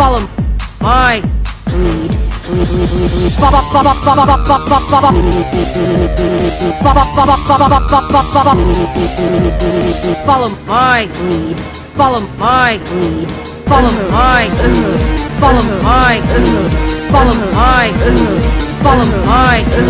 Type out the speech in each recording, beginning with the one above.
Follow my lead. Follow my lead. Follow my lead. Follow my lead. Follow my lead. Follow my lead. Follow my lead.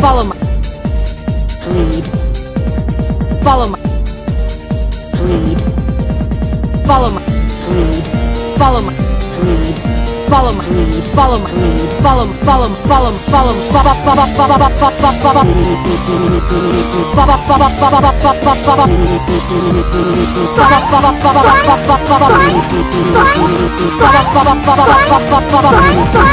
follow my lead. Follow my lead. Follow my lead. Follow my lead. Follow my lead. Follow my lead. Follow follow follow follow follow follow follow follow Follow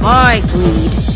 my lead.